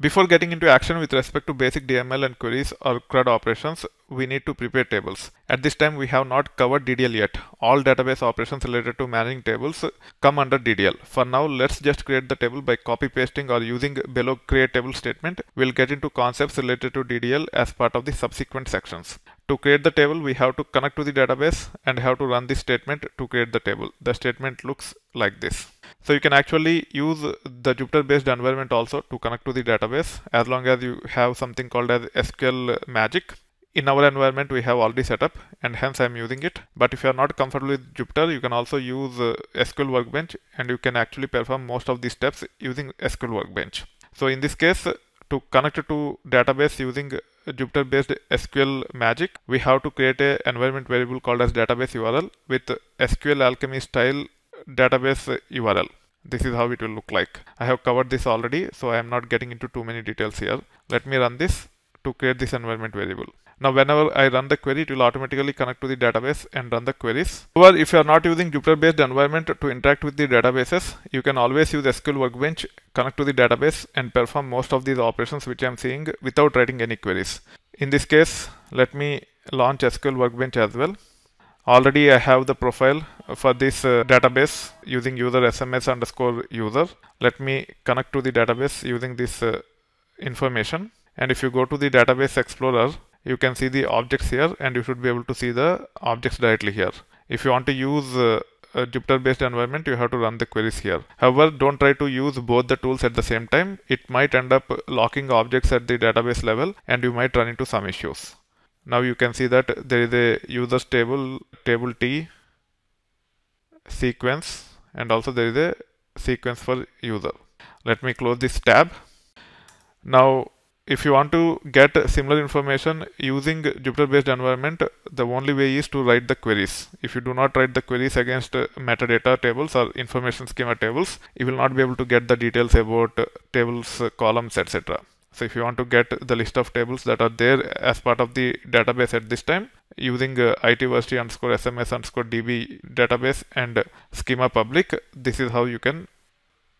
Before getting into action with respect to basic DML and queries or CRUD operations, we need to prepare tables. At this time, we have not covered DDL yet. All database operations related to managing tables come under DDL. For now, let's just create the table by copy pasting or using below create table statement. We'll get into concepts related to DDL as part of the subsequent sections. To create the table, we have to connect to the database and have to run this statement to create the table. The statement looks like this. So you can actually use the Jupyter based environment also to connect to the database as long as you have something called as SQL Magic. In our environment, we have already set up and hence I'm using it. But if you are not comfortable with Jupyter, you can also use uh, SQL Workbench and you can actually perform most of these steps using SQL Workbench. So in this case, to connect to database using Jupyter based SQL magic, we have to create a environment variable called as database URL with SQL Alchemy style database URL. This is how it will look like. I have covered this already, so I am not getting into too many details here. Let me run this to create this environment variable. Now whenever I run the query, it will automatically connect to the database and run the queries. However, if you are not using Jupyter based environment to interact with the databases, you can always use SQL Workbench, connect to the database and perform most of these operations which I am seeing without writing any queries. In this case, let me launch SQL Workbench as well. Already I have the profile for this uh, database using user SMS underscore user. Let me connect to the database using this uh, information. And if you go to the database explorer, you can see the objects here and you should be able to see the objects directly here. If you want to use uh, a Jupyter based environment, you have to run the queries here. However, don't try to use both the tools at the same time. It might end up locking objects at the database level and you might run into some issues. Now you can see that there is a users table, table T, sequence and also there is a sequence for user. Let me close this tab. Now if you want to get similar information using Jupyter based environment, the only way is to write the queries. If you do not write the queries against metadata tables or information schema tables, you will not be able to get the details about tables, columns, etc. So if you want to get the list of tables that are there as part of the database at this time, using uh, itversity underscore sms underscore db database and schema public, this is how you can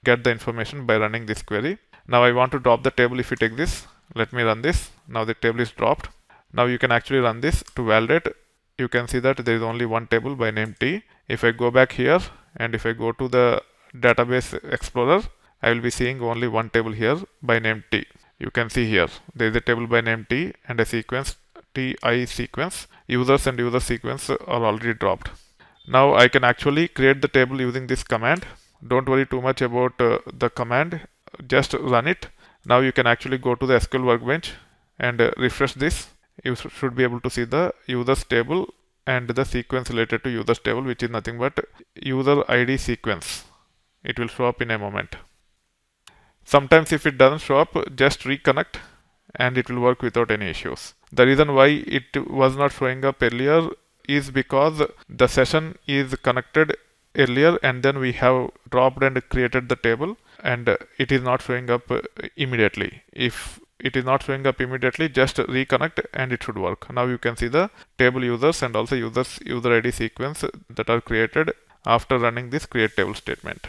get the information by running this query. Now I want to drop the table. If you take this let me run this. Now the table is dropped. Now you can actually run this to validate. You can see that there is only one table by name t. If i go back here and if i go to the database explorer i will be seeing only one table here by name t you can see here there is a table by name t and a sequence ti sequence users and user sequence are already dropped now i can actually create the table using this command don't worry too much about uh, the command just run it now you can actually go to the SQL workbench and uh, refresh this. You should be able to see the users table and the sequence related to users table which is nothing but user ID sequence. It will show up in a moment. Sometimes if it doesn't show up, just reconnect and it will work without any issues. The reason why it was not showing up earlier is because the session is connected earlier and then we have dropped and created the table and it is not showing up immediately. If it is not showing up immediately, just reconnect and it should work. Now you can see the table users and also users user ID sequence that are created after running this create table statement.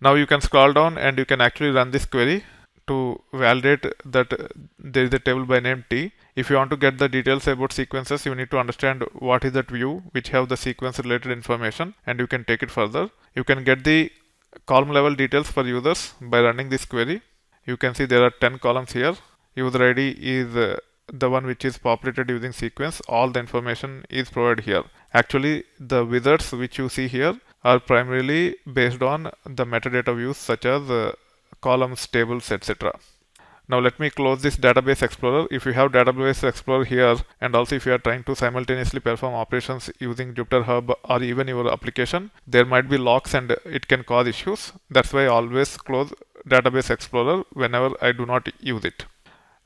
Now you can scroll down and you can actually run this query to validate that there is a table by name T. If you want to get the details about sequences, you need to understand what is that view which have the sequence related information and you can take it further. You can get the column level details for users by running this query. You can see there are 10 columns here. User ID is uh, the one which is populated using sequence. All the information is provided here. Actually, the wizards which you see here are primarily based on the metadata views such as uh, columns, tables, etc. Now let me close this database explorer. If you have database explorer here and also if you are trying to simultaneously perform operations using Jupyter Hub or even your application, there might be locks and it can cause issues. That's why I always close database explorer whenever I do not use it.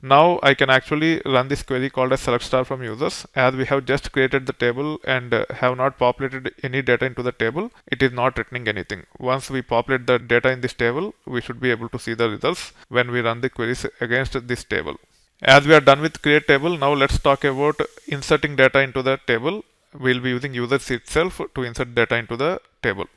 Now I can actually run this query called as select star from users as we have just created the table and uh, have not populated any data into the table. It is not returning anything. Once we populate the data in this table, we should be able to see the results when we run the queries against this table. As we are done with create table, now let's talk about inserting data into the table. We'll be using users itself to insert data into the table.